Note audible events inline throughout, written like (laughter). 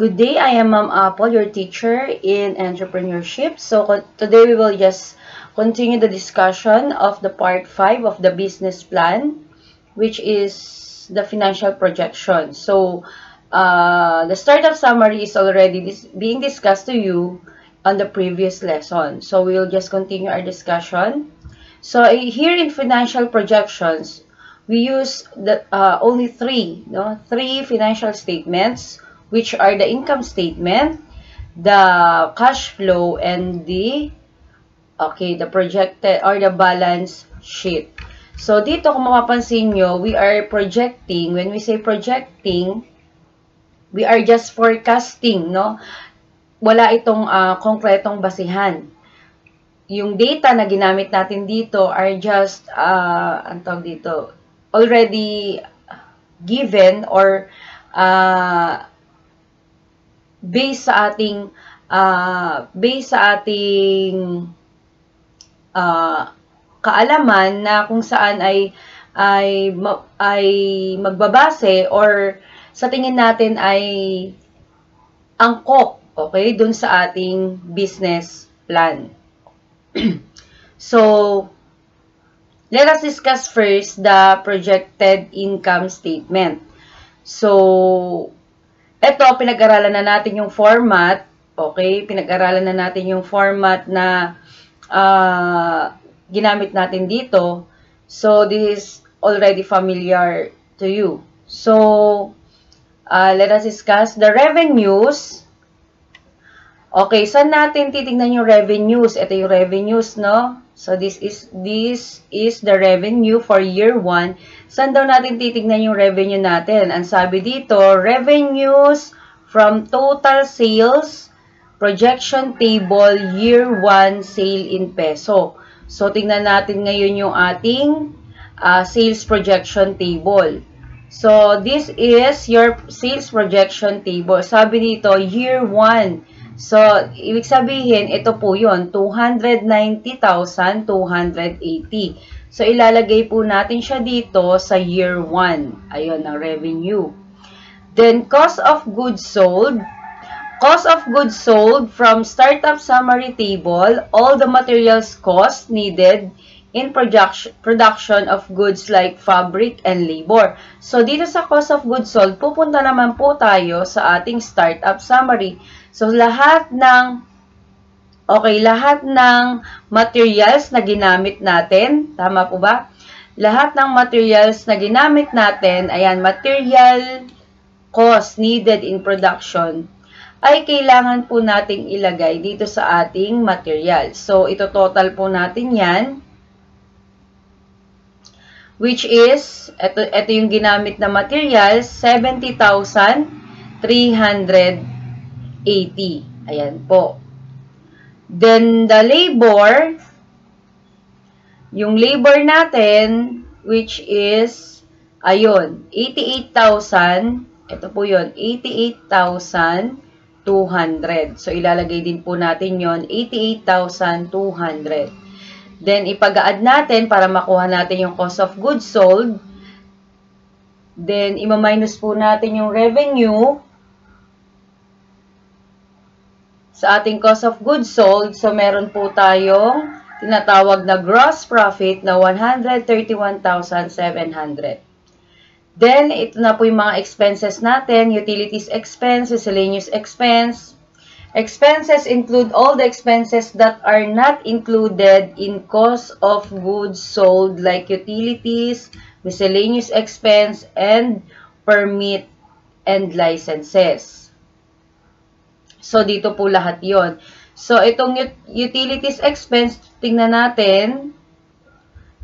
Good day, I am Ma'am Apple, your teacher in entrepreneurship. So today we will just continue the discussion of the part 5 of the business plan, which is the financial projection. So uh, the startup summary is already dis being discussed to you on the previous lesson. So we will just continue our discussion. So here in financial projections, we use the uh, only three, no, three financial statements which are the income statement, the cash flow, and the, okay, the projected or the balance sheet. So, dito kung mapapansin nyo, we are projecting, when we say projecting, we are just forecasting, no? Wala itong uh, konkretong basihan. Yung data na ginamit natin dito are just, uh, ang tawag dito, already given or uh, based sa ating uh, based sa ating uh, kaalaman na kung saan ay ay ay magbabase or sa tingin natin ay angkop okay dun sa ating business plan. (clears throat) so let us discuss first the projected income statement. So ito, pinag-aralan na natin yung format. Okay? Pinag-aralan na natin yung format na uh, ginamit natin dito. So, this is already familiar to you. So, uh, let us discuss the revenues. Okay, saan natin titingnan yung revenues? Ito yung revenues, no? So, this is, this is the revenue for year 1 Saan daw natin titignan yung revenue natin? Ang sabi dito, revenues from total sales, projection table, year 1 sale in peso. So, tingnan natin ngayon yung ating uh, sales projection table. So, this is your sales projection table. Sabi dito, year 1. So, ibig sabihin, ito po yun, 290,280. So, ilalagay po natin siya dito sa year 1. Ayun, ang revenue. Then, cost of goods sold. Cost of goods sold from startup summary table, all the materials cost needed in production, production of goods like fabric and labor. So, dito sa cost of goods sold, pupunta naman po tayo sa ating startup summary. So, lahat ng Okay, lahat ng materials na ginamit natin, tama po ba? Lahat ng materials na ginamit natin, ayan, material cost needed in production, ay kailangan po nating ilagay dito sa ating material. So, ito total po natin yan. Which is, ito, ito yung ginamit na materials, 70,380. Ayan po. Then, the labor, yung labor natin, which is, ayun, 88,000, ito po yun, 88,200. So, ilalagay din po natin yon 88,200. Then, ipag-add natin para makuha natin yung cost of goods sold. Then, ima-minus po natin yung revenue sa ating cost of goods sold. So, meron po tayong tinatawag na gross profit na 131,700. Then, ito na po yung mga expenses natin. Utilities expense, miscellaneous expense. Expenses include all the expenses that are not included in cost of goods sold like utilities, miscellaneous expense, and permit and licenses. So, dito po lahat yon. So, itong utilities expense, tingnan natin,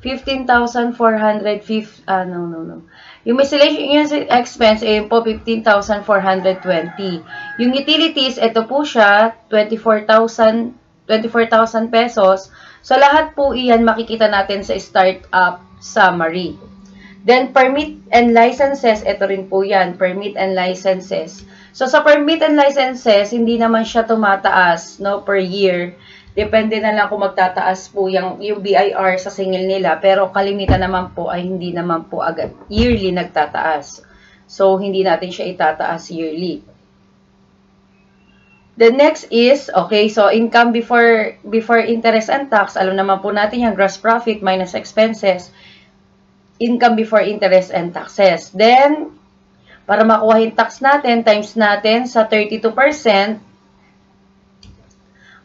15,450, ah, no, no, no. Yung miscellaneous expense, ayun po, 15,420. Yung utilities, ito po siya, 24,000 24,000 pesos. So, lahat po iyan makikita natin sa startup summary. Then, permit and licenses, ito rin po yan, permit and licenses. So, sa permit and licenses, hindi naman siya tumataas no, per year. Depende na lang kung magtataas po yung, yung BIR sa singil nila. Pero kalimitan naman po ay hindi naman po agad yearly nagtataas. So, hindi natin siya itataas yearly. The next is, okay, so income before before interest and tax. Alam naman po natin yung gross profit minus expenses. Income before interest and taxes. Then, para makuha yung tax natin, times natin sa 32%,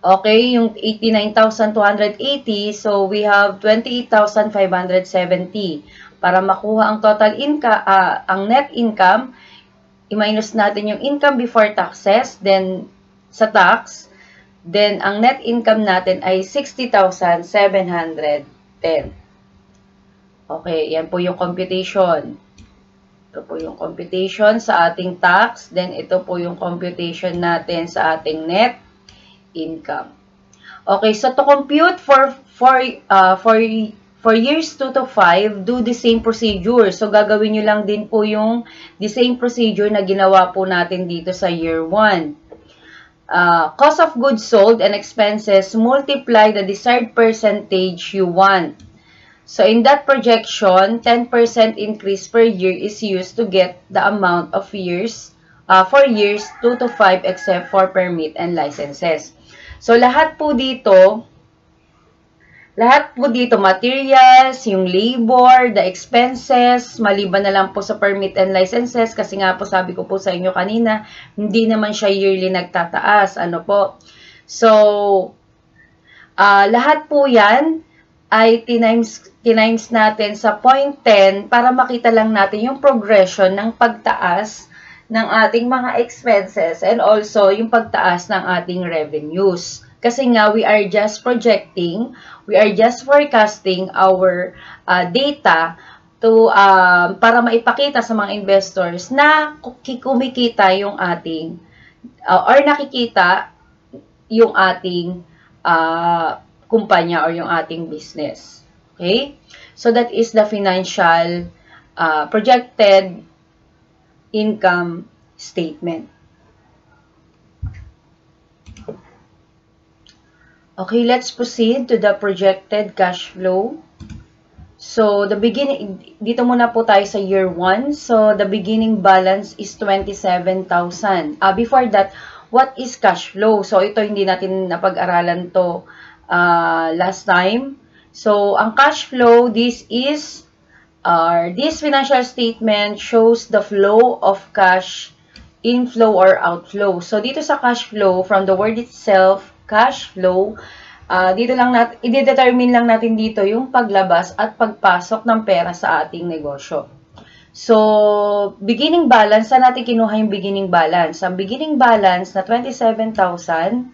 okay, yung 89,280, so we have 28,570. Para makuha ang total income, uh, ang net income, i-minus natin yung income before taxes, then sa tax, then ang net income natin ay 60,710. Okay, yan po yung computation. Ito po yung computation sa ating tax, then ito po yung computation natin sa ating net income. Okay, so to compute for for uh, for for years 2 to 5, do the same procedure. So gagawin niyo lang din po yung the same procedure na ginawa po natin dito sa year 1 uh, cost of goods sold and expenses multiply the desired percentage you want. So in that projection, 10% increase per year is used to get the amount of years uh, for years 2 to 5 except for permit and licenses. So lahat po dito lahat po dito, materials, yung labor, the expenses, maliban na lang po sa permit and licenses, kasi nga po sabi ko po sa inyo kanina, hindi naman siya yearly nagtataas. Ano po? So, uh, lahat po yan ay tinimes, tinimes natin sa point 10 para makita lang natin yung progression ng pagtaas ng ating mga expenses and also yung pagtaas ng ating revenues. Kasi nga, we are just projecting, we are just forecasting our uh, data to um, para maipakita sa mga investors na kumikita yung ating uh, or nakikita yung ating uh, kumpanya or yung ating business. Okay? So that is the financial uh, projected income statement. Okay, let's proceed to the projected cash flow. So, the beginning, dito muna po tayo sa year 1. So, the beginning balance is 27,000. Uh, before that, what is cash flow? So, ito hindi natin napag-aralan to uh, last time. So, ang cash flow, this is, uh, this financial statement shows the flow of cash inflow or outflow. So, dito sa cash flow, from the word itself, cash flow, uh, dito lang natin, i-determine lang natin dito yung paglabas at pagpasok ng pera sa ating negosyo. So, beginning balance, saan natin kinuha yung beginning balance? Ang beginning balance na 27,000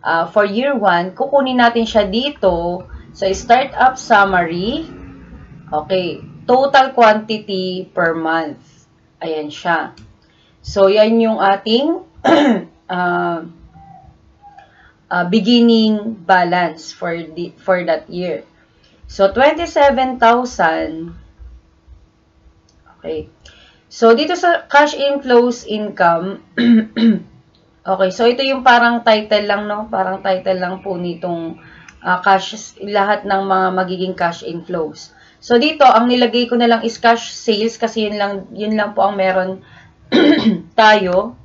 uh, for year 1, kukunin natin siya dito sa startup summary. Okay, total quantity per month. Ayan siya. So, yan yung ating (clears throat) uh, uh, beginning balance for the for that year. So 27,000 Okay. So dito sa cash inflows income (clears throat) Okay, so ito yung parang title lang no, parang title lang po nitong uh, cash lahat ng mga magiging cash inflows. So dito ang nilagay ko na lang is cash sales kasi yun lang yun lang po ang meron (clears throat) tayo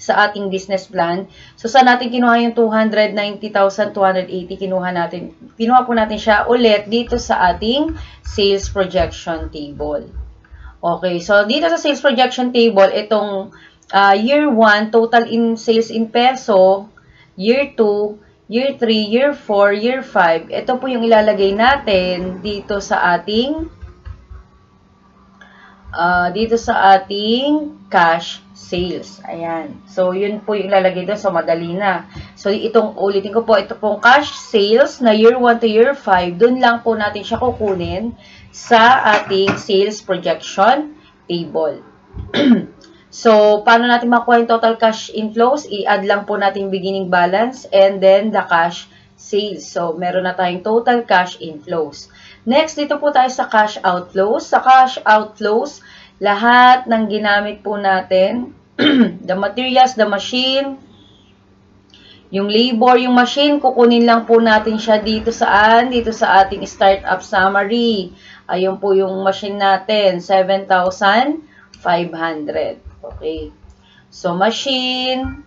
sa ating business plan. So, saan natin kinuha yung 290,280? Kinuha natin, kinuha po natin siya ulit dito sa ating sales projection table. Okay, so dito sa sales projection table, itong uh, year 1, total in sales in peso, year 2, year 3, year 4, year 5, ito po yung ilalagay natin dito sa ating uh, dito sa ating cash sales. Ayan. So, yun po yung ilalagay doon. So, madali na. So, itong, ulitin ko po, ito pong cash sales na year 1 to year 5, doon lang po natin siya kukunin sa ating sales projection table. (clears throat) so, paano natin makuha yung total cash inflows? I-add lang po natin beginning balance and then the cash sales. So, meron na tayong total cash inflows. Next, dito po tayo sa cash outflows. Sa cash outflows, lahat ng ginamit po natin (clears throat) the materials, the machine, yung labor, yung machine, kukunin lang po natin siya dito saan? Dito sa ating startup summary. Ayun po yung machine natin, 7,500. Okay. So, machine,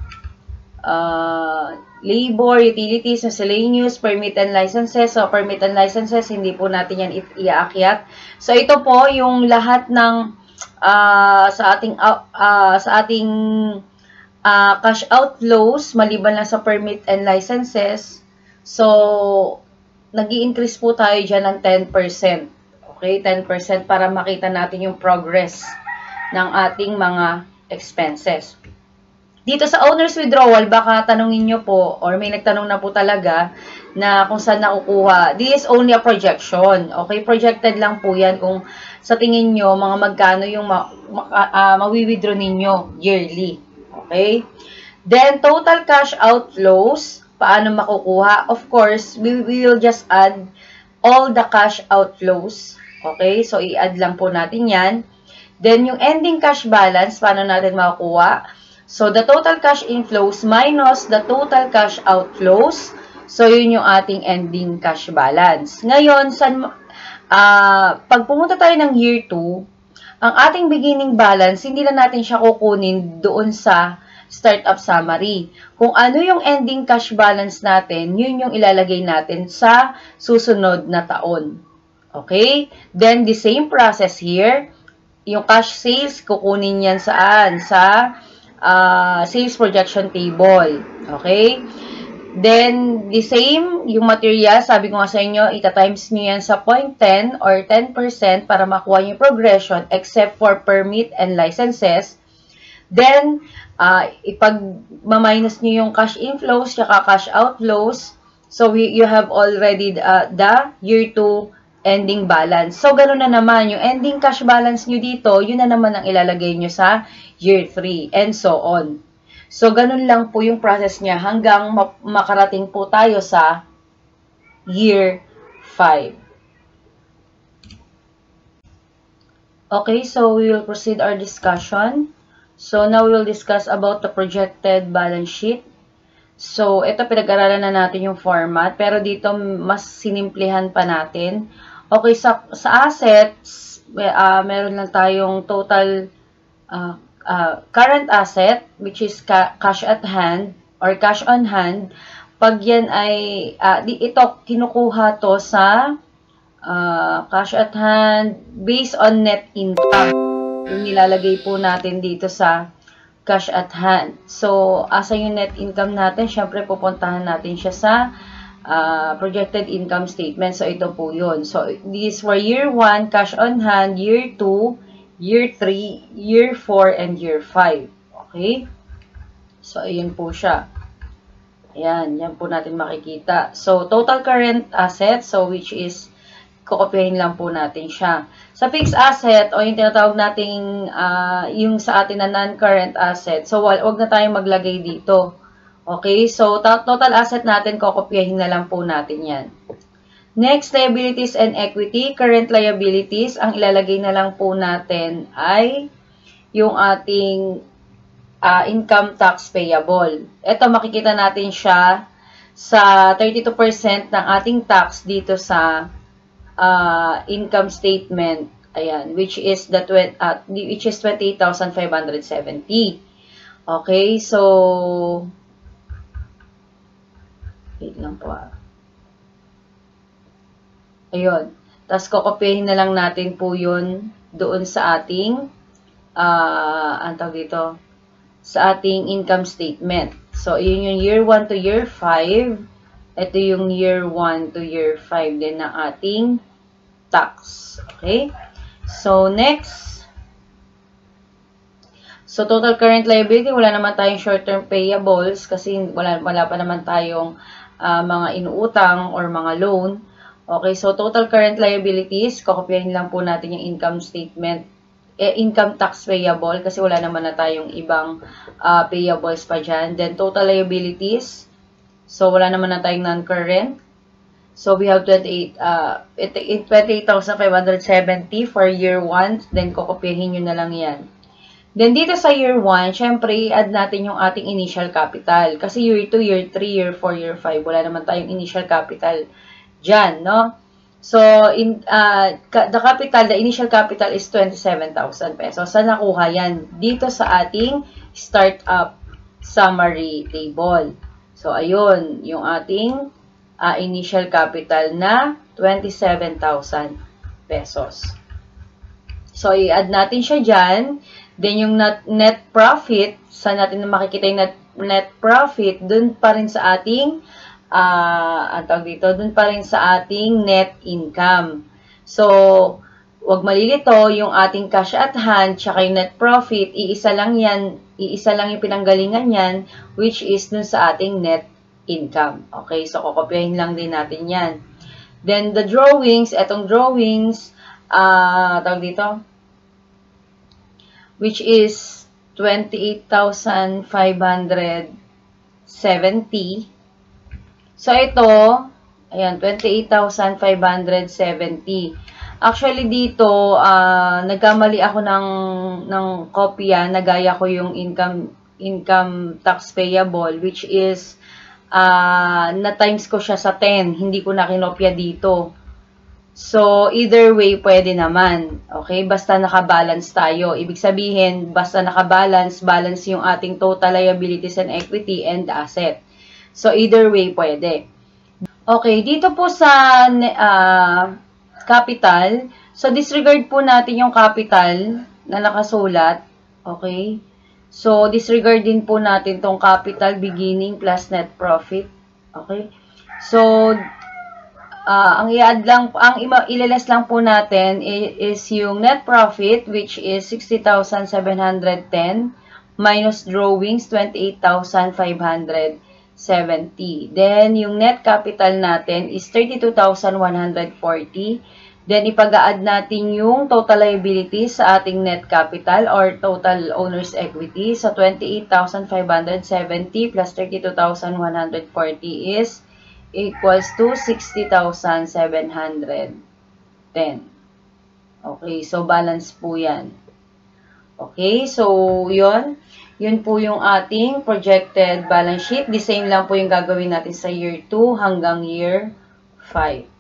uh, labor, utilities, miscellaneous, permit and licenses. So, permit and licenses, hindi po natin yan iaakyat. So, ito po yung lahat ng uh, sa ating uh, sa ating uh, cash outflows maliban lang sa permit and licenses. So, nag increase po tayo dyan ng 10%. Okay, 10% para makita natin yung progress ng ating mga expenses. Dito sa owner's withdrawal, baka tanongin nyo po, or may nagtanong na po talaga, na kung saan nakukuha. This is only a projection. Okay, projected lang po yan kung sa tingin nyo, mga magkano yung ma ma uh, mawi-withdraw ninyo yearly. Okay? Then, total cash outflows, paano makukuha? Of course, we will just add all the cash outflows. Okay? So, i-add lang po natin yan. Then, yung ending cash balance, paano natin makukuha? So, the total cash inflows minus the total cash outflows. So, yun yung ating ending cash balance. Ngayon, san, uh, pag pumunta tayo ng year 2, ang ating beginning balance, hindi na natin siya kukunin doon sa startup summary. Kung ano yung ending cash balance natin, yun yung ilalagay natin sa susunod na taon. Okay? Then, the same process here. Yung cash sales, kukunin yan saan? Sa uh, sales projection table. Okay? Then, the same, yung material, sabi ko nga sa inyo, ita-times nyo yan sa 0.10 or 10% para makuha yung progression except for permit and licenses. Then, uh, ipag-minus nyo yung cash inflows, saka cash outflows. So, you have already uh, the year 2 ending balance. So, ganun na naman. Yung ending cash balance nyo dito, yun na naman ang ilalagay nyo sa year 3, and so on. So, ganun lang po yung process niya hanggang makarating po tayo sa year 5. Okay, so we will proceed our discussion. So, now we will discuss about the projected balance sheet. So, ito pinag-aralan na natin yung format, pero dito mas sinimplihan pa natin. Okay, sa, sa assets, uh, meron lang tayong total uh, uh, current asset, which is ca cash at hand or cash on hand, pag yan ay, uh, di, ito, kinukuha to sa uh, cash at hand based on net income. Yung nilalagay po natin dito sa cash at hand. So, asa yung net income natin? Siyempre, pupuntahan natin siya sa uh, projected income statement. So, ito po yun. So, this for year 1, cash on hand, year 2, year 3, year 4, and year 5. Okay? So, ayun po siya. Ayan, yan po natin makikita. So, total current assets, so which is, kukopyahin lang po natin siya. Sa fixed asset, o yung tinatawag nating, uh, yung sa atin na non-current asset, so wag na tayong maglagay dito. Okay, so total asset natin, kukopyahin na lang po natin yan. Next, liabilities and equity. Current liabilities, ang ilalagay na lang po natin ay yung ating uh, income tax payable. Ito, makikita natin siya sa 32% ng ating tax dito sa uh, income statement. Ayan, which is the uh, which is 28,570. Okay, so wait lang po ah. Ayun. Tapos, kokopihin na lang natin po yun doon sa ating, uh, ang tawag dito, sa ating income statement. So, yun yung year 1 to year 5. Ito yung year 1 to year 5 din ng ating tax. Okay? So, next. So, total current liability, wala naman tayong short-term payables kasi wala, wala pa naman tayong uh, mga inuutang or mga loan. Okay, so total current liabilities, kokopyahin lang po natin yung income statement, eh, income tax payable kasi wala naman na tayong ibang uh, payables pa dyan. Then total liabilities, so wala naman na tayong non-current. So we have 28, uh, 28,570 for year 1, then kokopyahin nyo na lang yan. Then dito sa year 1, syempre add natin yung ating initial capital. Kasi year 2, year 3, year 4, year 5, wala naman tayong initial capital dyan, no? So, in, uh, the capital, the initial capital is 27,000 pesos. Saan nakuha yan? Dito sa ating startup summary table. So, ayun, yung ating uh, initial capital na 27,000 pesos. So, i-add natin siya dyan. Then, yung net, profit, saan natin na makikita yung net, net profit, dun pa rin sa ating, uh, ang tawag dito, dun pa rin sa ating net income. So, wag malilito, yung ating cash at hand, tsaka yung net profit, iisa lang yan, iisa lang yung pinanggalingan yan, which is dun sa ating net income. Okay, so kokopyahin lang din natin yan. Then, the drawings, etong drawings, uh, tawag dito, which is 28,570. So, ito, ayan, 28,570. Actually dito, uh, nagkamali ako ng ng kopya, nagaya ko yung income income tax payable which is uh, na times ko siya sa 10, hindi ko na kinopya dito. So, either way, pwede naman. Okay? Basta nakabalance tayo. Ibig sabihin, basta nakabalance, balance yung ating total liabilities and equity and asset. So, either way, pwede. Okay, dito po sa uh, capital. So, disregard po natin yung capital na nakasulat. Okay? So, disregard din po natin tong capital beginning plus net profit. Okay? So, uh, ang i-add lang, ang ilalas lang po natin is, yung net profit which is 60,710 minus drawings 28,570. Then, yung net capital natin is 32,140. Then, ipag-add natin yung total liabilities sa ating net capital or total owner's equity. So, 28,570 plus 32,140 is equals to 60,710. Okay, so balance po yan. Okay, so yon yun po yung ating projected balance sheet. The same lang po yung gagawin natin sa year 2 hanggang year 5.